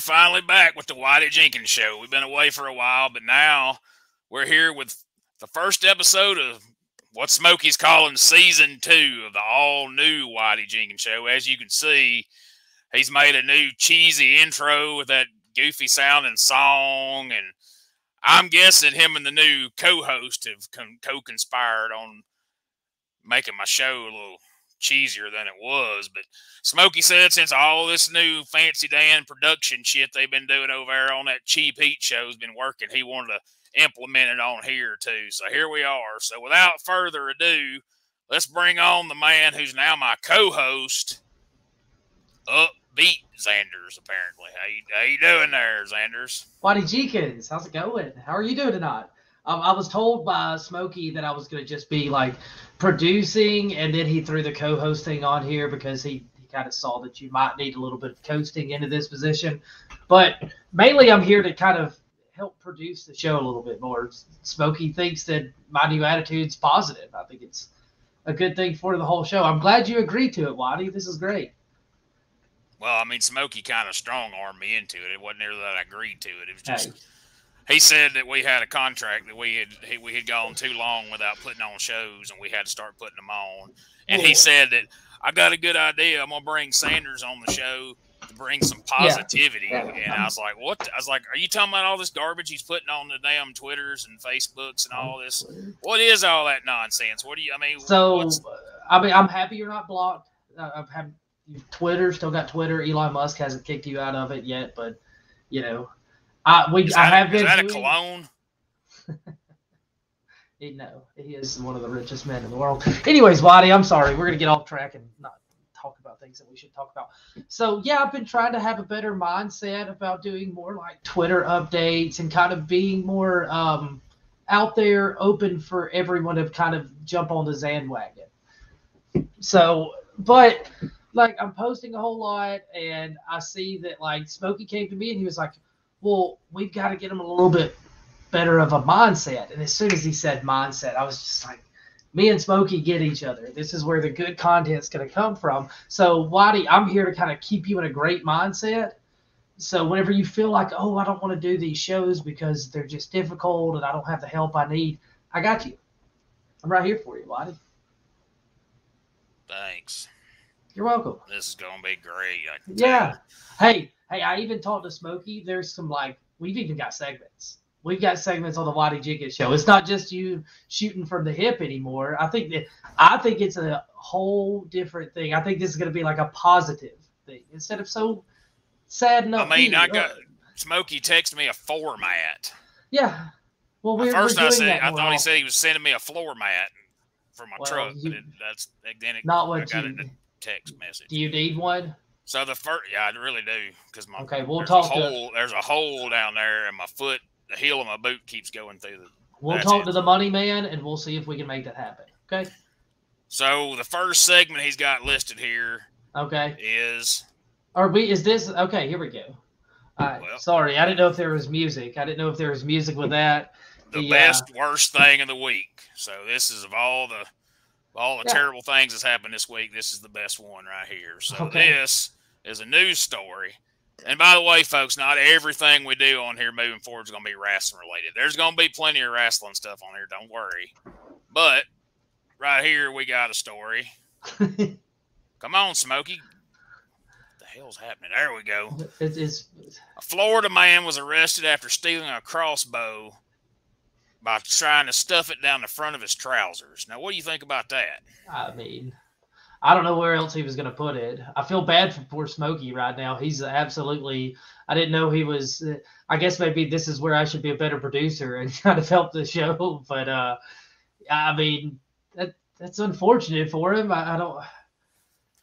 We're finally back with the Whitey Jenkins Show. We've been away for a while, but now we're here with the first episode of what Smokey's calling season two of the all new Whitey Jenkins Show. As you can see, he's made a new cheesy intro with that goofy sounding song, and I'm guessing him and the new co-host have co-conspired on making my show a little cheesier than it was. But Smokey said since all this new fancy Dan production shit they've been doing over there on that Cheap Heat show has been working, he wanted to implement it on here too. So here we are. So without further ado, let's bring on the man who's now my co-host, Upbeat Zanders. Apparently, how you, how you doing there, Zanders? Whitey Jenkins, how's it going? How are you doing tonight? Um, I was told by Smokey that I was going to just be like producing, and then he threw the co-host thing on here because he, he kind of saw that you might need a little bit of coasting into this position. But mainly, I'm here to kind of help produce the show a little bit more. Smokey thinks that my new attitude's positive. I think it's a good thing for the whole show. I'm glad you agreed to it, Waddy. This is great. Well, I mean, Smokey kind of strong armed me into it. It wasn't nearly that I agreed to it. It was just. Hey he said that we had a contract that we had we had gone too long without putting on shows, and we had to start putting them on. And he said that I got a good idea. I'm gonna bring Zanders on the show to bring some positivity. Yeah. And I was like, "What?" I was like, "Are you talking about all this garbage he's putting on the damn Twitters and Facebooks and all this? What is all that nonsense? What do you? I mean, so I mean, I'm happy you're not blocked. Uh, I've had Twitter still got Twitter. Elon Musk hasn't kicked you out of it yet, but you know, I we I have been. Is that a cologne? he, no, he is one of the richest men in the world. Anyways, Waddy, I'm sorry. We're gonna get off track and not talk about things that we should talk about. So yeah, I've been trying to have a better mindset about doing more like Twitter updates and kind of being more um, out there, open for everyone to kind of jump on the bandwagon. So, but like I'm posting a whole lot, and I see that like Smokey came to me and he was like well, we've got to get him a little bit better of a mindset. And as soon as he said mindset, I was just like, me and Smokey get each other. This is where the good content's going to come from. So, Waddy, I'm here to kind of keep you in a great mindset. So, whenever you feel like, oh, I don't want to do these shows because they're just difficult and I don't have the help I need, I got you. I'm right here for you, Waddy. Thanks. You're welcome. This is going to be great. yeah. Hey, Hey, I even talked to Smokey. There's some like we've even got segments. We've got segments on the Whitey Jenkins show. It's not just you shooting from the hip anymore. I think that I think it's a whole different thing. I think this is going to be like a positive thing instead of so sad enough. I mean, I uh, got Smokey texted me a format. Yeah. Well, we're, first we're I said I thought often. he said he was sending me a floor mat for my well, truck, you, but it, that's then it, not what I got you, a text message. Do you need one? So the first, yeah, I really do, because my okay, we'll talk. A hole, to, there's a hole down there, and my foot, the heel of my boot keeps going through the. We'll talk it. to the money man, and we'll see if we can make that happen. Okay. So the first segment he's got listed here. Okay. Is. Are we? Is this okay? Here we go. All right. Well, sorry, I didn't know if there was music. I didn't know if there was music with that. The, the best, uh, worst thing of the week. So this is of all the all the yeah. terrible things that's happened this week. This is the best one right here. So okay. this is a news story. And by the way, folks, not everything we do on here moving forward is going to be wrestling related. There's going to be plenty of wrestling stuff on here. Don't worry. But right here, we got a story. Come on, Smokey. What the hell's happening? There we go. It is. A Florida man was arrested after stealing a crossbow by trying to stuff it down the front of his trousers. Now, what do you think about that? I mean, I don't know where else he was going to put it. I feel bad for poor Smokey right now. He's absolutely. I didn't know he was. I guess maybe this is where I should be a better producer and kind of help the show. But uh, I mean, that that's unfortunate for him. I, I don't.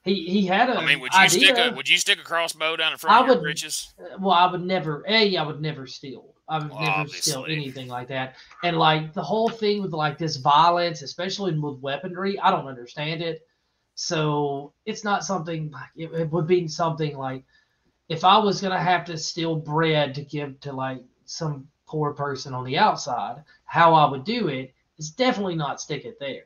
He he had a. I mean, would you idea. stick a would you stick a crossbow down in front I of would, your britches? Well, I would never. A, I would never steal. I would well, never obviously. steal anything like that. And like the whole thing with like this violence, especially with weaponry, I don't understand it. So it's not something like it, it would be something like if I was gonna have to steal bread to give to like some poor person on the outside, how I would do it is definitely not stick it there.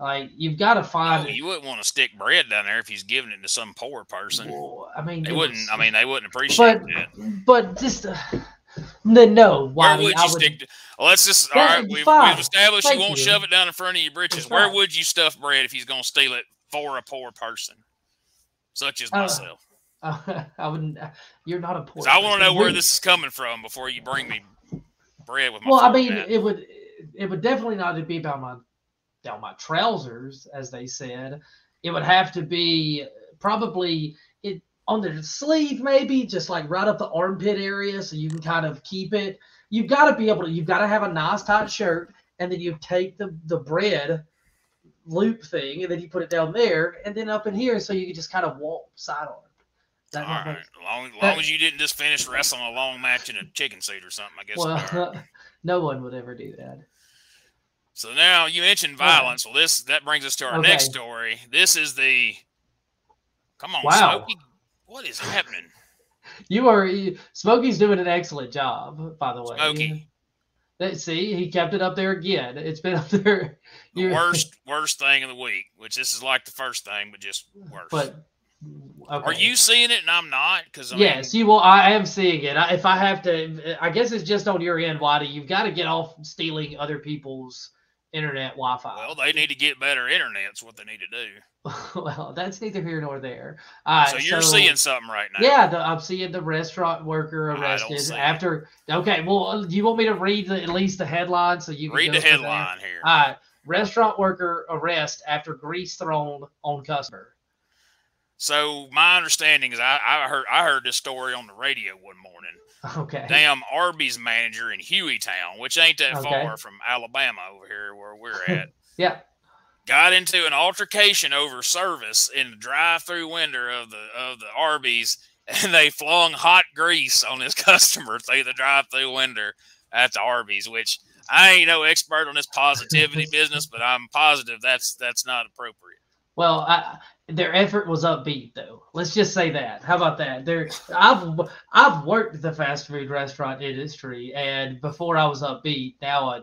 Like you've got to find. No, you wouldn't want to stick bread down there if he's giving it to some poor person. Well, I mean, They wouldn't. I mean, they wouldn't appreciate but that. but just uh, no, no. Why would you would, stick? To, let's just. all right. We've, we've established Thank you won't you. shove it down in front of your britches. That's Where would you stuff bread if he's going to steal it for a poor person, such as Uh, myself? I wouldn't. You're not a poor. I want to know where this is coming from before you bring me bread with my. Well, I mean, at. it would it would definitely not be about my down my trousers, as they said. It would have to be probably on the sleeve, maybe just like right up the armpit area, so you can kind of keep it. You've got to be able to. You've got to have a nice tight shirt, and then you take the the bread loop thing, and then you put it down there, and then up in here, so you can just kind of walk side on. That All right, long, as that- long as you didn't just finish wrestling a long match in a chicken suit or something, I guess. Well, it'd be all right. no one would ever do that. So now you mentioned violence. Well, this that brings us to our Okay. next story. This is the. Come on, Wow. Smokey. What is happening? You are you- Smokey's doing an excellent job, by the way. Smokey. That- see, he kept it up there again. It's been up there. The worst, worst thing of the week, which this is like the first thing, but just worse. But okay. Are you seeing it and I'm not? Because yes, mean, you will. I am seeing it. I, if I have to, I guess it's just on your end, Waddy. You've got to get off stealing other people's internet Wi-Fi. well, they need to get better internet's what they need to do. well, that's neither here nor there. All so you're seeing something right now. Yeah, the, I'm seeing the restaurant worker arrested see it. after. Okay, well, uh, do you want me to read the, at least the headline so you can Read the headline here. All right, restaurant worker arrest after grease thrown on customer. So my understanding is I, I heard I heard this story on the radio one morning. Okay. Damn Arby's manager in Hueytown, which ain't that Okay. far from Alabama over here where we're at. Yeah. got into an altercation over service in the drive-through window of the of the Arby's, and they flung hot grease on this customer through the drive-through window at the Arby's. Which I ain't no expert on this positivity business, but I'm positive that's that's not appropriate. Well, I, their effort was upbeat, though. Let's just say that. How about that? There, I've I've worked the fast food restaurant industry, and before I was upbeat, now I,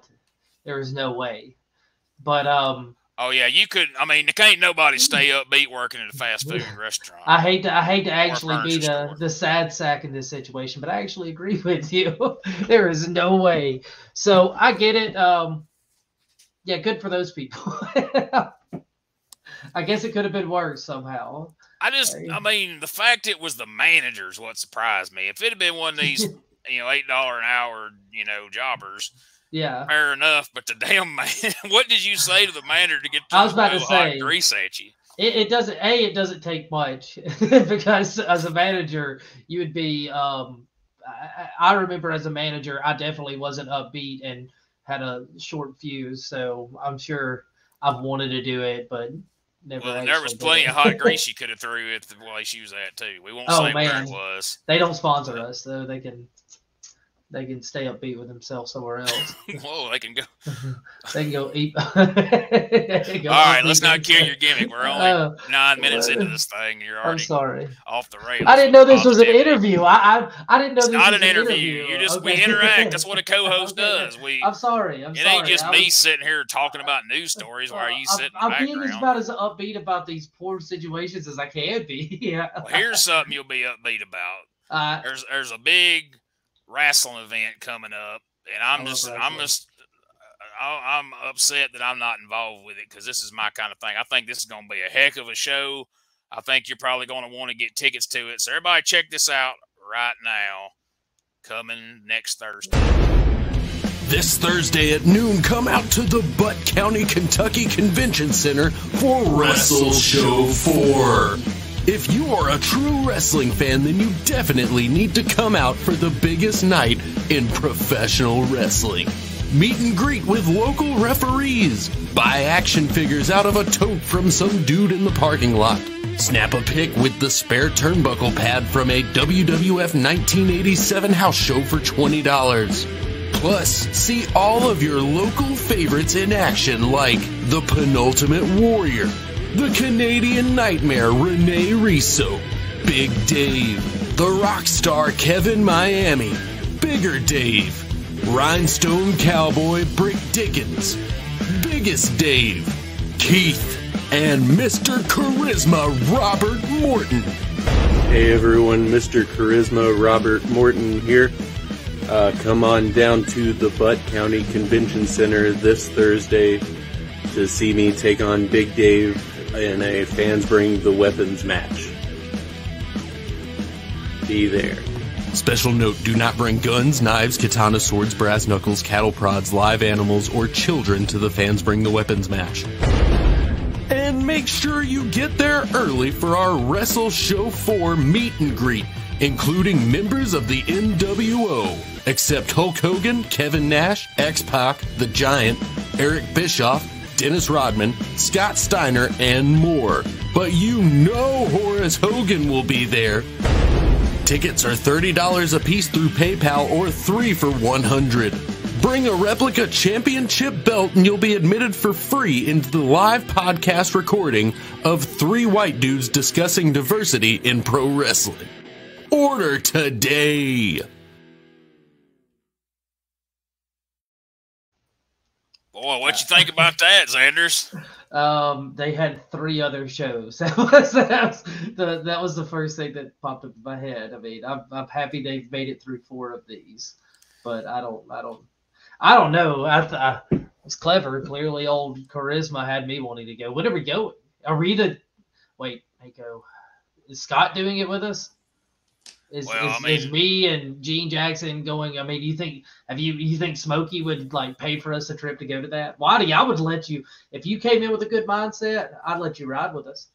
there is no way. But um, Oh yeah, you could. I mean, can't nobody stay upbeat working at a fast food restaurant. I hate to I hate to actually be the the sad sack in this situation, but I actually agree with you. there is no way. So I get it. Um, yeah, good for those people. I guess it could have been worse somehow. I just, I mean, the fact it was the managers what surprised me. If it had been one of these, you know, eight dollar an hour, you know, jobbers, Yeah. fair enough. But the damn man, what did you say to the manager to get? To I was about to say- grease at you. It, it doesn't a it doesn't take much because as a manager you would be um I, I I remember as a manager I definitely wasn't upbeat and had a short fuse so I'm sure I've wanted to do it but never Well, there was plenty of hot grease you could have threw at the place she was at too. We won't Oh, say where man. it was. they don't sponsor us though they can they can stay upbeat with themselves somewhere else Whoa, they can go. they can go eat All right, let's not kill your gimmick. We're only Uh, nine minutes into this thing. You're I'm already sorry. off the rails. I didn't know this was an interview. I I, I didn't know It's this not was an interview. You just we interact. That's what a co-host Okay. does. We I'm sorry. I'm it sorry. ain't just me sitting here talking about news stories while you I'm- in the I'm, being as about as upbeat about these poor situations as I can be. yeah. Well, here's something you'll be upbeat about. Uh, There's there's a big wrestling event coming up, and I I'm just I'm wrestling. just I- I'm upset that I'm not involved with it because this is my kind of thing. I think this is going to be a heck of a show. I think you're probably going to want to get tickets to it. So everybody, check this out right now. Coming next Thursday. This Thursday at noon, come out to the Butt County, Kentucky Convention Center for Wrestle Show 4. If you are a true wrestling fan, then you definitely need to come out for the biggest night in professional wrestling. Meet and greet with local referees. Buy action figures out of a tote from some dude in the parking lot. Snap a pic with the spare turnbuckle pad from a WWF 1987 house show for $20. Plus, see all of your local favorites in action like the Penultimate Warrior, the Canadian Nightmare Renee Riso, Big Dave, the rock star Kevin Miami, Bigger Dave, Rhinestone Cowboy Brick Dickens, Biggest Dave, Keith, and Mr. Charisma Robert Morton. Hey everyone, Mr. Charisma Robert Morton here. Uh, come on down to the Butt County Convention Center this Thursday to see me take on Big Dave in a Fans Bring the Weapons match. Be there. Special note do not bring guns, knives, katana, swords, brass knuckles, cattle prods, live animals, or children to the Fans Bring the Weapons match. And make sure you get there early for our Wrestle Show 4 meet and greet, including members of the NWO, except Hulk Hogan, Kevin Nash, X Pac, The Giant, Eric Bischoff, Dennis Rodman, Scott Steiner, and more. But you know Horace Hogan will be there. Tickets are $30 a piece through PayPal or 3 for 100. Bring a replica championship belt and you'll be admitted for free into the live podcast recording of three white dudes discussing diversity in pro wrestling. Order today. Boy, what you think about that, Zanders? Um, they had three other shows. That was, that was the that was the first thing that popped up in my head. I mean, I'm I'm happy they've made it through four of these, but I don't I don't I don't know. I, I it's clever. Clearly, old charisma had me wanting to go. When are we going? Are we the? Wait, Mako. Is Scott doing it with us? Is, Well, is, I mean- is me and Gene Jackson going? I mean, do you think have you you think Smokey would like pay for us a trip to go to that? Waddy, I would let you if you came in with a good mindset. I'd let you ride with us.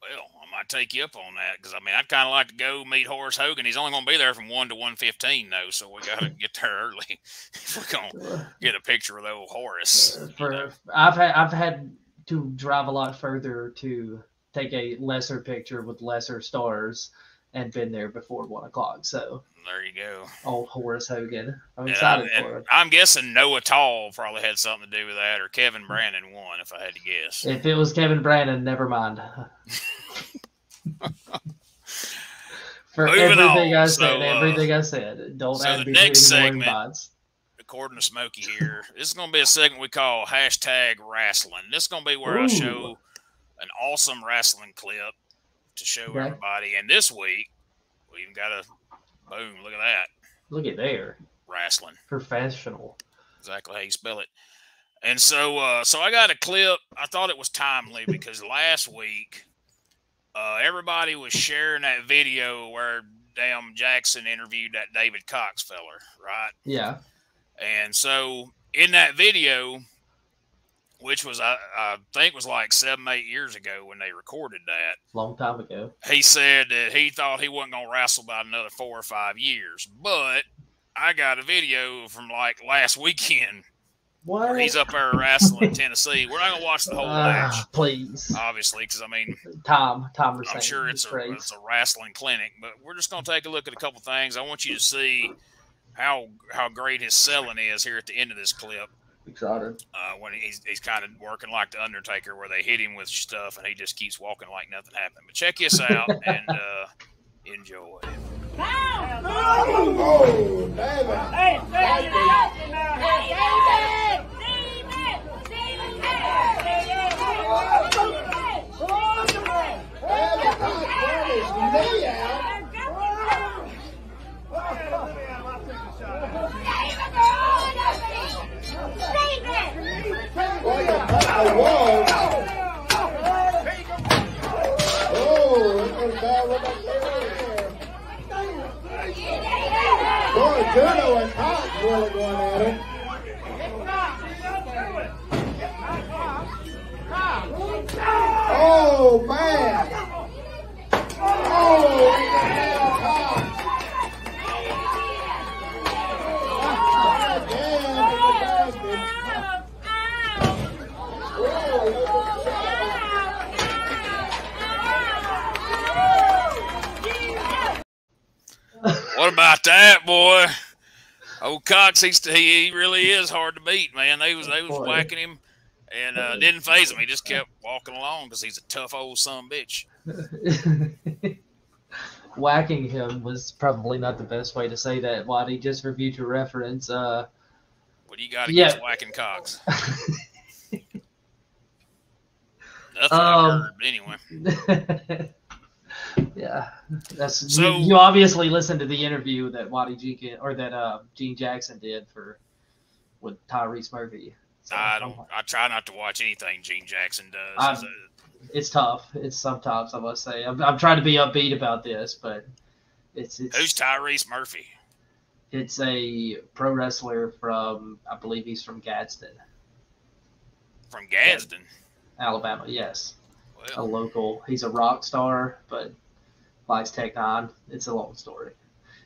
Well, I might take you up on that because I mean I'd kind of like to go meet Horace Hogan. He's only going to be there from one to one fifteen though, so we got to get there early if we're going to get a picture with old Horace. you know. For I've had I've had to drive a lot further to take a lesser picture with lesser stars and been there before one o'clock. So There you go. old Horace Hogan. I'm And, excited I'm- for it. I'm guessing Noah Tall probably had something to do with that, or Kevin Brandon won, if I had to guess. If it was Kevin Brandon, never mind. For Moving everything on. I So, said, uh, everything I said, don't so add the next to any more segment-. According to Smokey here, this is going to be a segment we call hashtag wrestling. This is going to be where I show an awesome wrestling clip to show Okay. everybody. And this week, we even got a boom. Look at that Look at there, wrestling. professional. exactly how you spell it. And so, uh, so I got a clip. I thought it was timely because last week, uh, everybody was sharing that video where damn Jackson interviewed that David Cox feller, right? Yeah, And so in that video, which was I, I think was like seven, eight years ago when they recorded that, long time ago. he said that he thought he wasn't gonna wrestle about another four or five years. But I got a video from like last weekend What? where he's up there wrestling in Tennessee. We're not gonna watch the whole match, Ah, please, obviously, because I mean Tom. Tom. I'm sure it's a it's a wrestling clinic, but we're just gonna take a look at a couple things. I want you to see how how great his selling is here at the end of this clip. Excited. uh, when he's, he's kind of working like the Undertaker, where they hit him with stuff and he just keeps walking like nothing happened. But check this out and uh, enjoy. Oh, David. Hey, hey, hey, David Cox brought his knee out. Well, you cut He's, he, he really is hard to beat, man. They was they was whacking him and uh, didn't phase him. He just kept walking along because he's a tough old son of a bitch. Whacking him was probably not the best way to say that, Waddy. Just for future reference, uh, What do you got Yeah. against whacking Cox? what I've Um, heard. But anyway, yeah, that's So- you, you obviously listened to the interview that Waddy Jenkins or that uh, Gene Jackson did for with Tyrese Murphy. So, I don't. I try not to watch anything Gene Jackson does. I'm- It's a- It's tough. It's sometimes I must say. I'm, I'm trying to be upbeat about this, but it's it's who's Tyrese Murphy? it's a pro wrestler from I believe he's from Gadsden, From Gadsden. Alabama. Yes, a local. He's a rock star, but likes Tech Nine. It's a long story.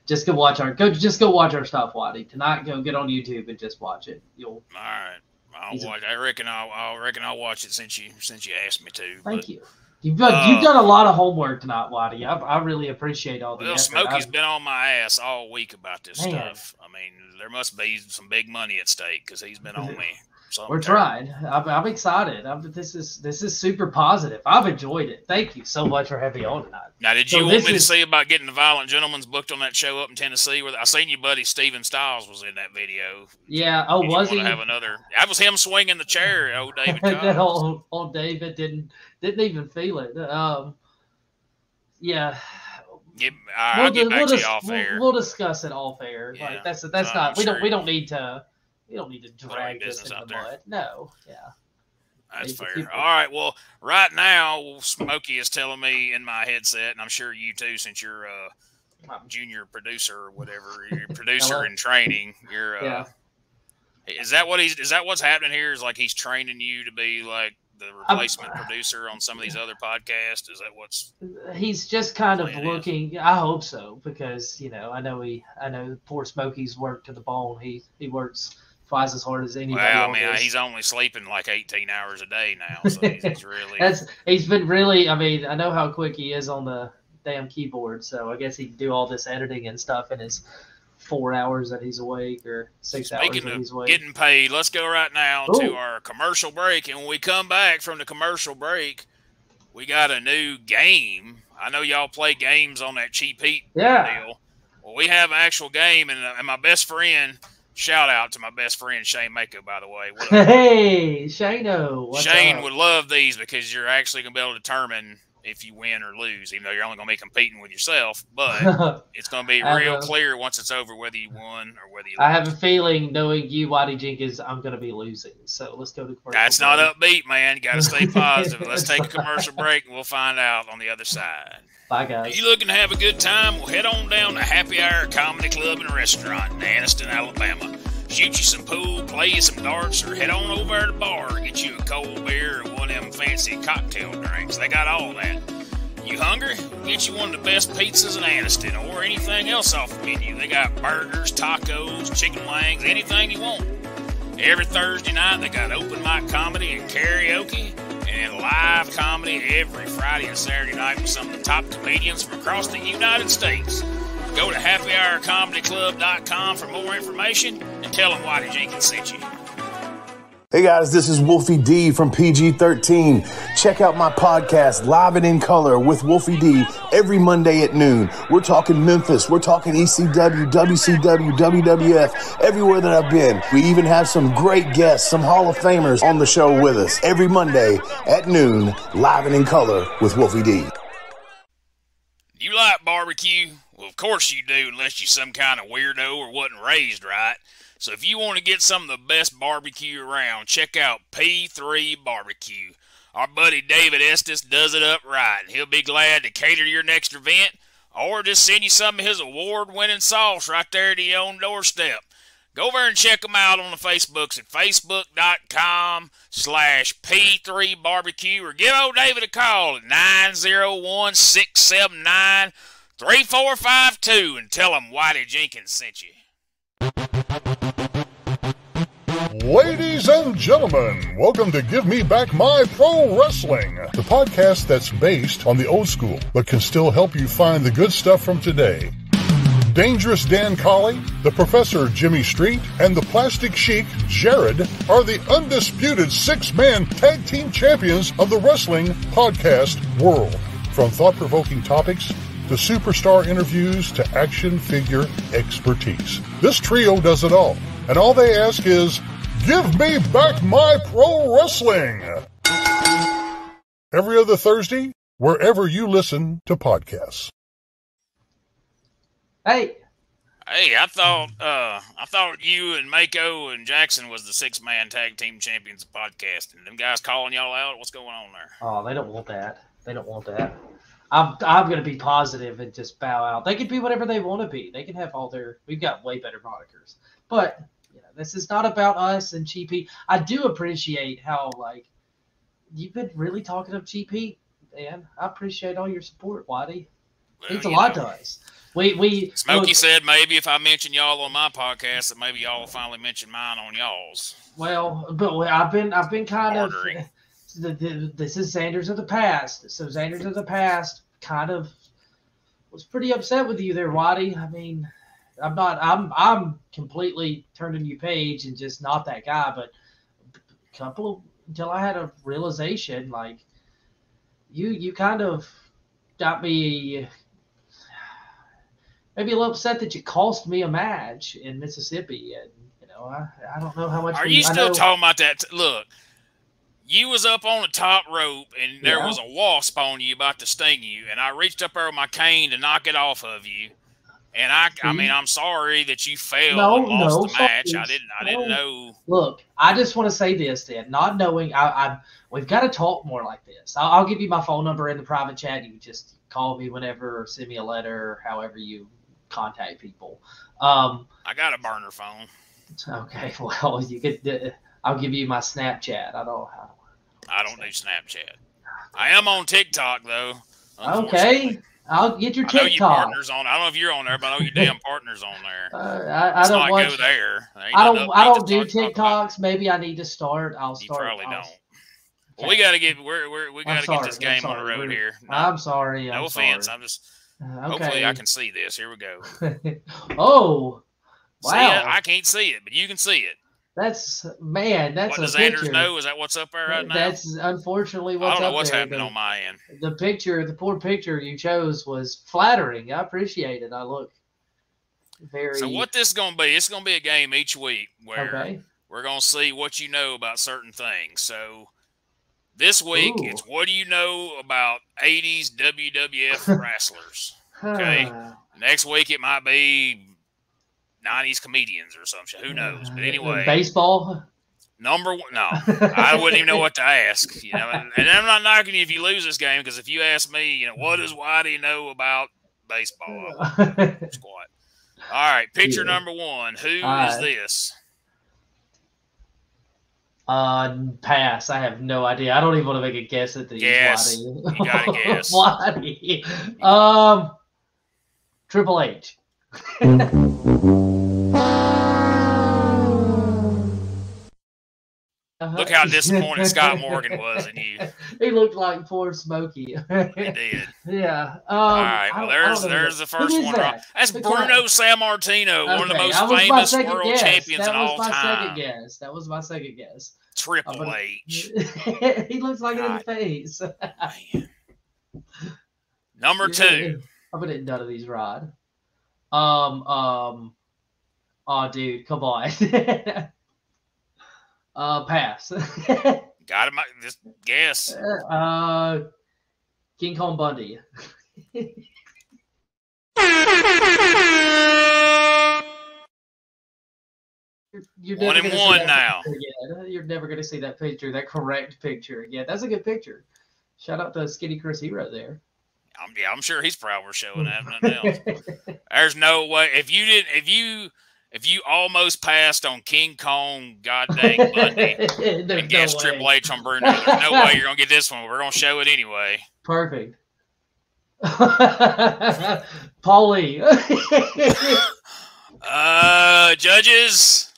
Just go watch our go. Just go watch our stuff, Waddy. Tonight, go get on YouTube and just watch it. You'll all right. I'll watch. I reckon I'll. I reckon I'll watch it since you since you asked me to. thank but, you. You've done, Uh, you've done a lot of homework tonight, Waddy. I, I really appreciate all the Well, effort. Smokey's been on my ass all week about this Man. stuff. I mean, there must be some big money at stake because he's been on me. We're trying. I'm, I'm excited. I'm, this is this is super positive. I've enjoyed it. Thank you so much for having me on tonight. Now, did So you want this me to is- see about getting the Violent Gentlemen's booked on that show up in Tennessee? Where I seen your buddy Steven Styles was in that video. Yeah. Oh, Did was he? have another? That was him swinging the chair. Old David. that old, old David didn't didn't even feel it. Um, yeah, Get, right, I'll get back to dis- off we'll, we'll discuss it off air. Yeah. Like that's that's Uh, not. I'm we don't we don't need to. We don't need to drag this the out there. mud. No. Yeah. That's fair. people- All right. Well, right now, Smokey is telling me in my headset, and I'm sure you too, since you're uh, a junior producer or whatever, you're producer in training. You're. Uh, Yeah. Is that what he's? Is that what's happening here? Is like he's training you to be like the um, replacement uh, producer on some of these other podcasts? Is that what's? he's just kind of Plan is. looking. I hope so because you know I know he I know poor Smokey's worked to the bone. He he works twice as hard as anybody. On mean, he's only sleeping like 18 hours a day now, so he's, he's really. That's he's been really. I mean, I know how quick he is on the damn keyboard, so I guess he can do all this editing and stuff in his four hours that he's awake or six hours Speaking that he's awake. getting paid, let's go right now Ooh. to our commercial break. And when we come back from the commercial break, we got a new game. I know y'all play games on that cheap heat yeah, deal. Well, we have an actual game, and, uh, and my best friend, shout out to my best friend Shane Mako, by the way. What hey Shano, Shane up? would love these because you're actually going to be able to determine if you win or lose, even though you're only going to be competing with yourself. But it's going to be real know. clear once it's over whether you won or whether you I have a feeling, knowing you, Waddy Jenkins, I'm going to be losing. So let's go to commercial. That's not upbeat, man. You got to stay positive. Let's take a commercial break and we'll find out on the other side. Bye, Are guys. you looking to have a good time? Well, head on down to Happy Hour Comedy Club and Restaurant in Anniston, Alabama. Shoot you some pool, play you some darts, or head on over to the bar, get you a cold beer or one of them fancy cocktail drinks. They got all that. You hungry? Get you one of the best pizzas in Anniston or anything else off the menu. They got burgers, tacos, chicken wings, anything you want. Every Thursday night, they got open mic comedy and karaoke, and live comedy every Friday and Saturday night with some of the top comedians from across the United States. Go to happyhourcomedyclub.com for more information and tell them why Whitey Jenkins sent you. Hey guys, this is Wolfie D from PG 13. Check out my podcast, Live and in Color with Wolfie D, every Monday at noon. We're talking Memphis, we're talking ECW, WCW, WWF, everywhere that I've been. We even have some great guests, some Hall of Famers on the show with us every Monday at noon, Live and in Color with Wolfie D. You like barbecue? Well, of course you do, unless you're some kind of weirdo or wasn't raised right. So if you want to get some of the best barbecue around, check out P3 Barbecue. Our buddy David Estes does it up right, and he'll be glad to cater to your next event or just send you some of his award-winning sauce right there to your own doorstep. Go over and check them out on the Facebooks at facebook.com slash P3 Barbecue or give old David a call at 901-679-3452 and tell them Whitey Jenkins sent you. Ladies and gentlemen, welcome to Give Me Back My Pro Wrestling, the podcast that's based on the old school, but can still help you find the good stuff from today. Dangerous Dan Colley, the Professor Jimmy Street, and the Plastic Chic Jared are the undisputed six man tag team champions of the wrestling podcast world. From thought provoking topics to superstar interviews to action figure expertise. This trio does it all, and all they ask is, Give me back my pro wrestling! every other Thursday, wherever you listen to podcasts. Hey, Hey, I thought uh, I thought you and Mako and Jackson was the six man tag team champions of podcasting. Them guys calling y'all out. What's going on there? oh, they don't want that. They don't want that. I'm I'm gonna be positive and just bow out. They can be whatever they want to be. They can have all their. We've got way better monikers, but you know, this is not about us and Cheapy. I do appreciate how like you've been really talking of Cheapy, and I appreciate all your support, Waddy. Well, Means a lot know, to us. We we Smokey look, said maybe if I mention y'all on my podcast, that maybe y'all will finally mention mine on y'all's. Well, but I've been I've been kind Bartering. of the, the, this is Zander's of the past. So Zander's of the past kind of was pretty upset with you there, Waddy. I mean, I'm not I'm I'm completely turned a new page and just not that guy, but a couple of until I had a realization like you you kind of got me maybe a little upset that you cost me a match in Mississippi and you know I, I don't know how much Are we- you still know- talking about that? Look, you was up on the top rope and there Yeah. was a wasp on you about to sting you, and I reached up there with my cane to knock it off of you. And I, I mean, I'm sorry that you failed No, and lost no, the match. I didn't, I didn't No. know. Look, I just want to say this then, not knowing, I, I we've got to talk more like this. I'll, I'll give you my phone number in the private chat. You can just call me whenever, or send me a letter, however you contact people. Um, I got a burner phone. okay, well, you could. Uh, I'll give you my Snapchat. I don't. I I don't do Snapchat. I am on TikTok though. okay, I'll get your I know you TikTok. partners on. I don't know if you're on there, but I know your damn partners on there. Uh, I, I Let's don't go there. There I don't. I don't do. TikToks. Maybe I need to start. I'll start. You probably I'll- don't. Well, we got to get we're, we're, we got to get this game on the road We're- here. No, I'm sorry. I'm no offense. Sorry. I'm just Uh, hopefully. I can see this. Here we go. oh, See wow! it? I can't see it, but you can see it. That's man. That's what a does picture. Anders know? Is that what's up there right now? That's unfortunately what's I don't know what's there. happening the, on my end. the picture, the poor picture you chose was flattering. I appreciate it. I look very So what this is going to be? It's going to be a game each week where okay. we're going to see what you know about certain things. So this week Ooh. it's what do you know about 80s WWF wrestlers? Okay. Next week it might be 90s comedians or some shit. Who knows? But anyway, baseball. number one. No, I wouldn't even know what to ask. You know, and, and I'm not knocking you if you lose this game because if you ask me, you know, what does Whitey know about baseball? I wouldn't know squat. All right, picture Yeah. number one. Who is All right. this? uh, pass. I have no idea. I don't even want to make a guess at these. Guess. Waddy. You gotta guess. Waddy. Um, Triple H. Look how disappointed Scott Morgan was in you. He looked like poor Smokey. He did. yeah. Um, All right. Well, there's there's the first one. that? That's Bruno Sammartino, one of the Okay, most that famous world guess. champions that in was my second guess. That was my second guess. Triple gonna- H. he looks like it in the face. Number two. I'm gonna none of these, Rod. Um, um, oh, dude, come on. Uh, pass. Got him. Just guess. uh, King Kong Bundy. You're, you're One and one now. You're never gonna see that picture, that correct picture again. That's a good picture. Shout out to Skinny Chris Hero there. I'm, yeah, I'm sure he's proud we're showing that. There's no way. If you didn't, if you, if you almost passed on King Kong, God dang Bundy, There's and no. Triple H on Bruno, there's no way you're gonna get this one. We're gonna show it anyway. Perfect. Paulie. Uh, judges.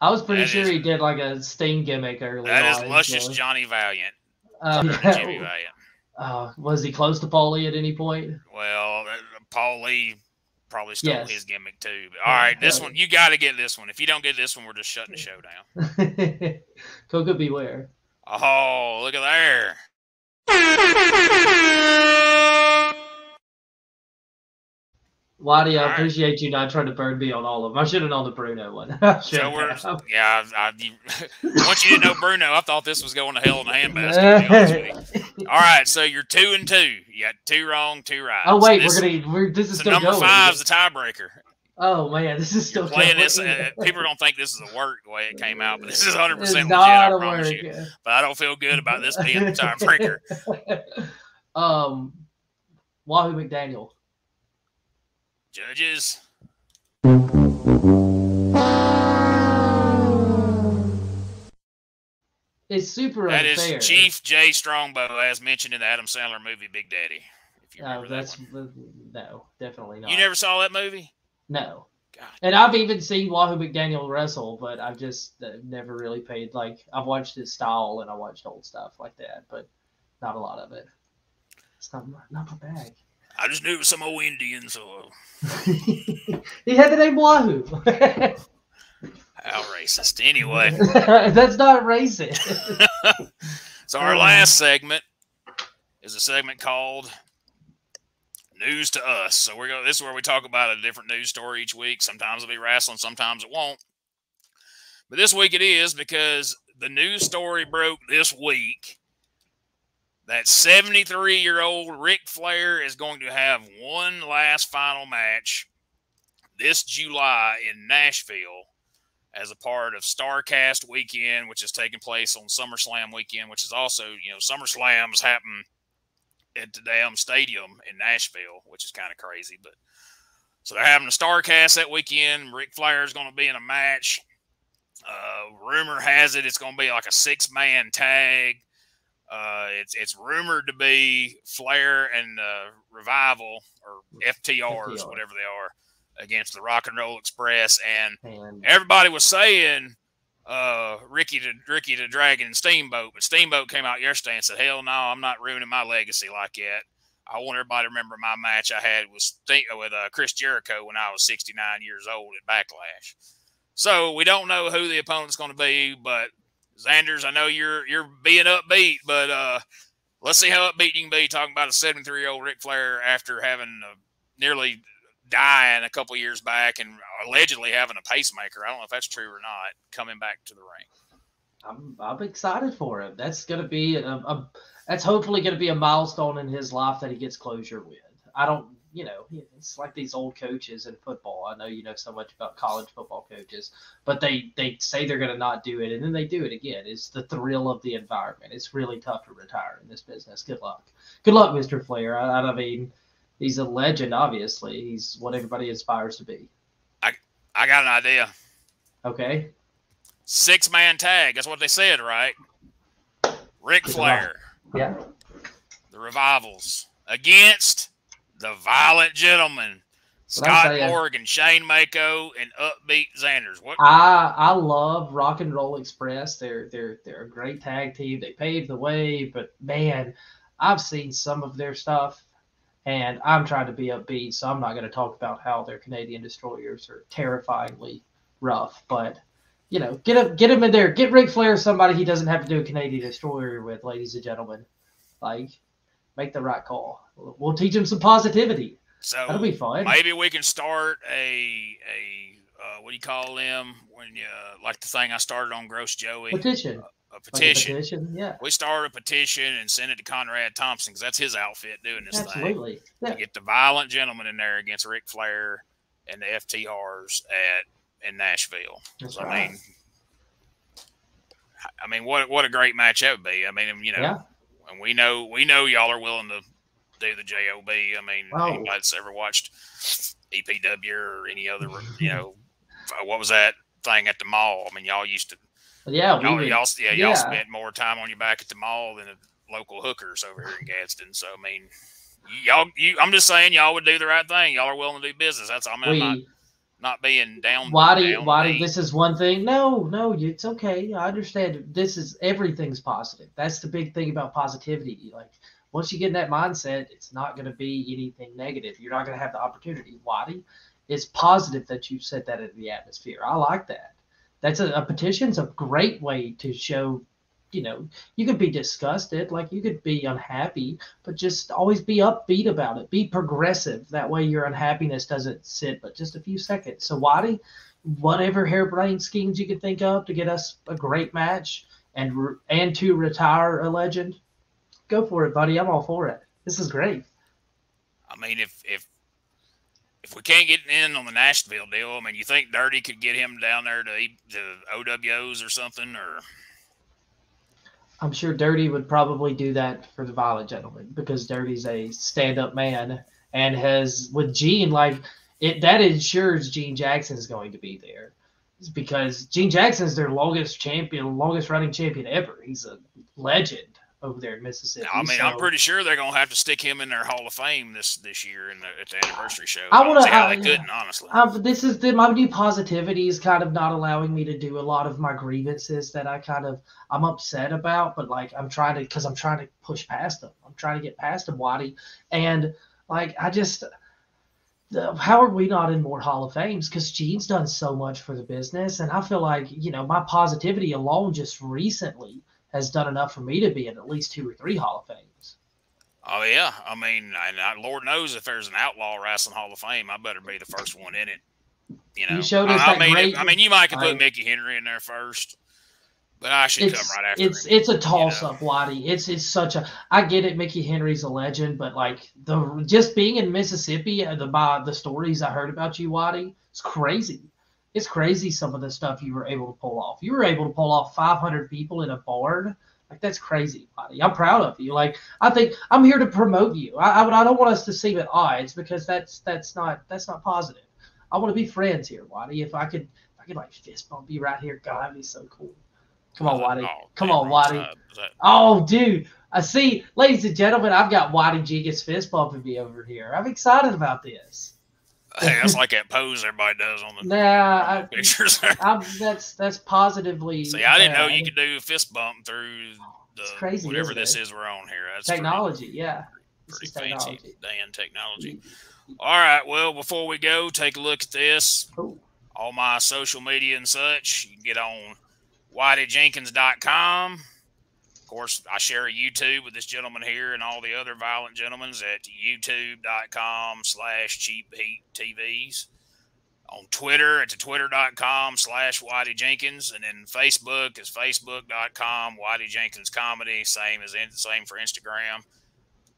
I was pretty That sure is- he did like a Sting gimmick earlier. That is on. luscious so, Johnny Valiant. Or Jimmy Valiant. Uh, was he close to Paulie at any point? Well, Paulie probably stole Yes. his gimmick too. But, all right, this Uh, one you got to get this one. If you don't get this one, we're just shutting the show down. Koko B. Ware. Oh, look at there. Waddy, I All right. appreciate you not trying to burn me on all of them. I should have known the Bruno one. So we're, yeah, I, I, you, once you didn't know Bruno, I thought this was going to hell in a handbasket. To be honest with you. All right, so you're two and two. You got two wrong, two right. Oh wait, this, we're gonna. We're, this is so still number going. five's the tiebreaker. Oh man, this is still You're playing this. Uh, people don't think this is a work the way it came out, but this is 100 percent legit. I promise work. you. But I don't feel good about this being the tiebreaker. um, Wahoo McDaniel. Judges, It's super that unfair. is Chief Jay Strongbow, as mentioned in the Adam Sandler movie Big Daddy. If you remember that that's one. no, definitely not. You never saw that movie? No. God. And I've even seen Wahoo McDaniel wrestle, but I've just uh, never really paid like I've watched his style and I watched old stuff like that, but not a lot of it. It's not my- not my bag. I just knew it was some old Indian, so he had the name Wahoo. how racist. Anyway, That's not racist. so our Uh. last segment is a segment called News to Us. So we're going. This is where we talk about a different news story each week. Sometimes it'll be wrestling, sometimes it won't. But this week it is because the news story broke this week that 73 year old Ric Flair is going to have one last final match this July in Nashville as a part of Starrcast weekend, which is taking place on SummerSlam weekend, which is also, you know, SummerSlams happen at the damn stadium in Nashville, which is kind of crazy. But so they're having a Starrcast that weekend. Ric Flair is going to be in a match. Uh, rumor has it it's going to be like a six man tag. Uh, it's it's rumored to be Flair and uh, Revival or FTRs, FTR. whatever they are, against the Rock and Roll Express. And and everybody was saying uh, Ricky to Ricky the Dragon and Steamboat, but Steamboat came out yesterday and said, "Hell no, I'm not ruining my legacy like that. I want everybody to remember my match I had with with uh, Chris Jericho when I was 69 years old at Backlash." So we don't know who the opponent's going to be, but Zanders, I know you're you're being upbeat, but uh, let's see how upbeat you can be talking about a 73 year old Ric Flair after having nearly dying a couple years back and allegedly having a pacemaker. I don't know if that's true or not. Coming back to the ring. I'm I'm excited for him. That's gonna be a, a that's hopefully gonna be a milestone in his life that he gets closure with. I don't, you know, it's like these old coaches in football. I know you know so much about college football coaches, but they they say they're gonna not do it, and then they do it again. It's the thrill of the environment. It's really tough to retire in this business. Good luck. Good luck, Mr. Flair. I, I mean, he's a legend. Obviously, he's what everybody aspires to be. I I got an idea. Okay. Six man tag. That's what they said, right? Ric Flair, Yeah. the revivals against the violent gentleman. Scott. Morgan, Shane Mako, and Upbeat Zanders. What I I love Rock and Roll Express. They're they're they're a great tag team. They paved the way, but man, I've seen some of their stuff, and I'm trying to be upbeat, so I'm not going to talk about how their Canadian destroyers are terrifyingly rough. But you know, get him get him in there. Get Ric Flair somebody he doesn't have to do a Canadian destroyer with, ladies and gentlemen. Like, make the right call. We'll, teach him some positivity. so That'll be fun. maybe we can start a a uh, what do you call them when you like the thing I started on Gross Joey Petition. a Like a petition. petition. Yeah. we start a petition and send it to Conrad Thompson because that's his outfit doing this thing. Absolutely. Yeah. Get the violent gentleman in there against Ric Flair and the FTRs at in Nashville. That's So, I mean, I mean, what what a great match that would be. I mean, you know, Yeah. And we know we know y'all are willing to do the job. I mean, Oh. anybody that's ever watched EPW or any other, you know, uh, what was that thing at the mall? I mean, y'all used to Yeah, we y'all, would- y'all, yeah, yeah. y'all spent more time on your back at the mall than the local hookers over here in Gadsden. So I mean, y'all, you, I'm just saying, y'all would do the right thing. Y'all are willing to do business. That's I mean, I'm not we not being down. why do you, down why do this is one thing? No no it's okay. I understand. This is everything's positive. That's the big thing about positivity. Like once you get in that mindset it's not going to be anything negative. You're not going to have the opportunity. Waddy, it's positive that you set that in the atmosphere. I like that. That's a, a petition's a great way to show you know, you could be disgusted, like you could be unhappy, but just always be upbeat about it. Be progressive. That way your unhappiness doesn't sit but just a few seconds. So Waddy, whatever harebrained schemes you could think of to get us a great match and and to retire a legend, go for it, buddy. I'm all for it. This is great. I mean, if if if we can't get in on the Nashville deal, I mean, you think Dirty could get him down there to the OWOs or something, or I'm sure Dirty would probably do that for the Violent Gentleman because Dirty's a stand-up man and has with Gene like it that ensures Gene Jackson is going to be there. Because Gene Jackson is their longest champion, longest running champion ever. He's a legend over there in Mississippi. I mean, so- I'm pretty sure they're gonna have to stick him in their Hall of Fame this this year in the, at the anniversary show. I wanna- see how I- they couldn't, honestly. Um, this is the, my new positivity is kind of not allowing me to do a lot of my grievances that I kind of I'm upset about, but like I'm trying to because I'm trying to push past them. I'm trying to get past them, Waddy, and like I just how are we not in more Hall of Fames? Because Gene's done so much for the business, and I feel like you know my positivity alone just recently has done enough for me to be in at least two or three Hall of Fames. Oh yeah, I mean, and I, Lord knows if there's an outlaw wrestling Hall of Fame, I better be the first one in it. You know, You showed us I, I mean, great- I mean, you might could put I- Mickey Henry in there first, but I should come right after it's him. it's a toss up, Waddy. It's it's such a. I get it. Mickey Henry's a legend, but like the just being in Mississippi, uh, the by the stories I heard about you, Waddy, it's crazy. It's crazy some of the stuff you were able to pull off. You were able to pull off 500 people in a barn. Like that's crazy, Waddy. I'm proud of you. Like I think I'm here to promote you. I I, would- I don't want us to seem at odds because that's that's not that's not positive. I want to be friends here, Waddy. If I could, if I could like fist bump you right here, God, that'd be so cool. Come on, Waddy. Oh, Come on, Waddy. that- Oh, dude. I see, ladies and gentlemen, I've got Waddy Jigas fist bumping me over here. I'm excited about this. Hey, that's like that pose everybody does on the, Nah, on the I, pictures. I'm, that's that's positively. See, I didn't know uh, you could do a fist bump through the crazy, whatever this it? is we're on here. That's pretty- technology. Yeah, pretty, fancy, technology. Dan technology. All right, well, before we go, take a look at this. Cool. All my social media and such, you can get on whiteyjenkins.com. Of course, I share a YouTube with this gentleman here and all the other violent gentlemen at youtube.com slash cheap heat TVs. On Twitter, it's twitter.com slash Whitey Jenkins. And then Facebook is facebook.com Whitey Jenkins Comedy. Same as in, same for Instagram.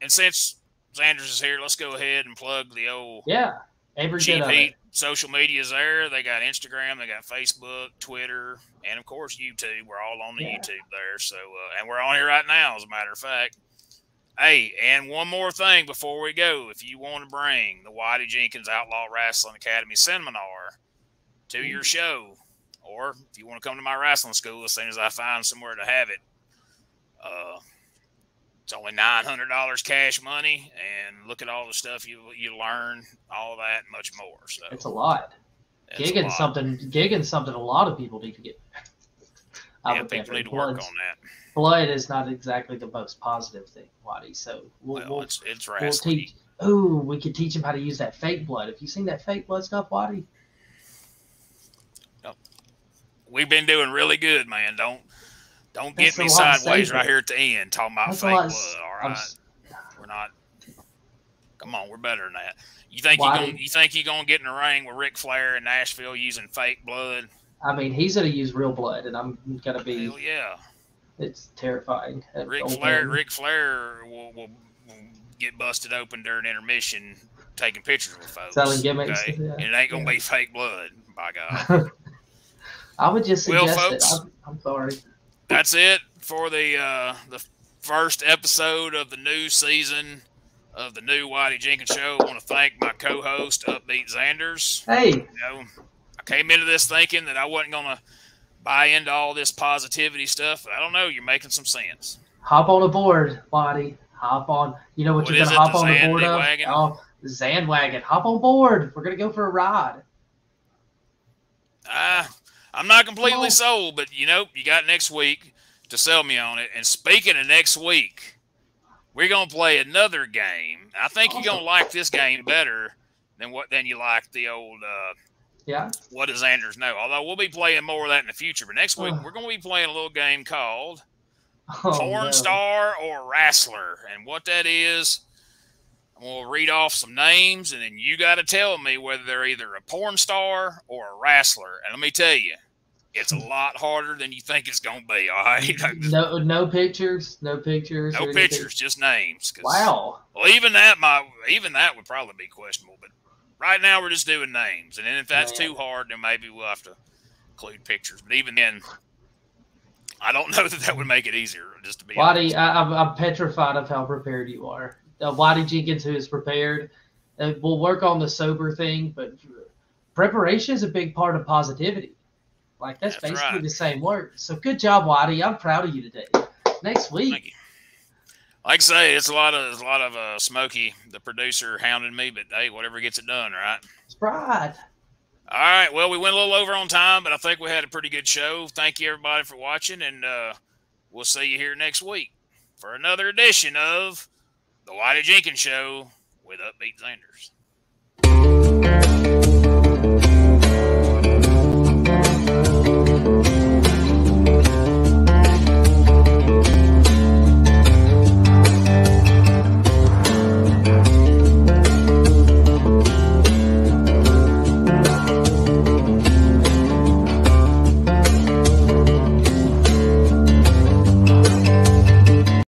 And since Zanders is here, let's go ahead and plug the old Yeah, every bit Cheap Heat. Social media's there. They got Instagram, they got Facebook, Twitter, and of course YouTube. We're all on the Yeah. YouTube there. So, uh, and we're on here right now, as a matter of fact. Hey, and one more thing before we go. If you want to bring the Whitey Jenkins Outlaw Wrestling Academy seminar to your show, or if you want to come to my wrestling school as soon as I find somewhere to have it, uh, it's only nine hundred dollars cash money, and look at all the stuff you you learn, all that, and much more. So It's a lot. it's a lot. something. Gigging something. A lot of people need to get. I Yeah, people need to work on that. Blood is not exactly the most positive thing, Waddy. So we'll, Well, we'll, it's it's we'll teach. Ooh, we could teach him how to use that fake blood. Have you seen that fake blood stuff, Waddy? We've been doing really good, man. Don't don't That's get me a lot of sideways right here at the end talking about That's fake blood. All right. All I'm right, s- we're not. Come on, we're better than that. You think you gonna you think you gonna get in the ring with Ric Flair in Nashville using fake blood? I mean, he's gonna use real blood, and I'm gonna be. Hell yeah, It's terrifying. Ric Flair. man. Ric Flair will, will, will get busted open during intermission taking pictures with folks. Selling gimmicks, okay? yeah, and it ain't gonna yeah. be fake blood. By God. I would just Well, suggest folks. it. I'm, I'm sorry. That's it for the uh, the first episode of the new season of the new Whitey Jenkins Show. I want to thank my co-host, Upbeat Zanders. Hey, You know, I came into this thinking that I wasn't gonna buy into all this positivity stuff. I don't know. You're making some sense. hop on a board, Waddy. Hop on. You know what, What you're gonna hop the on the board of? Zandy-wagon? Oh, Zandwagon. Hop on board. We're gonna go for a ride. Uh, I'm not completely on. sold, but you know, you got next week to sell me on it. And speaking of next week, we're gonna play another game. I think you're gonna like this game better than what than you like the old uh, Yeah. what does Zanders know? Although we'll be playing more of that in the future. But next week Ugh. we're gonna be playing a little game called Oh, porn no. star or wrestler. And what that is, I'm going to read off some names, and then you got to tell me whether they're either a porn star or a wrestler. And let me tell you, it's a lot harder than you think it's going to be. All right, No, no pictures. No pictures. no pictures, just names. Wow. Well, even that might, even that would probably be questionable. But right now, we're just doing names, and then if that's Man. too hard, then maybe we'll have to include pictures. But even then, I don't know that that would make it easier. Just to be Waddy, honest. I, I'm, I'm petrified of how prepared you are. Uh, Waddy Jenkins, who is prepared, uh, we'll work on the sober thing, but preparation is a big part of positivity. Like that's, That's basically right. the same word. So good job, Waddy. I'm proud of you today. Next week, Thank you. Like I say, it's a lot of it's a lot of uh, Smokey, the producer, hounding me. But hey, whatever gets it done, right? it's pride. All right. Well, we went a little over on time, but I think we had a pretty good show. Thank you everybody for watching, and uh, we'll see you here next week for another edition of the Whitey Jenkins Show with Upbeat Zanders.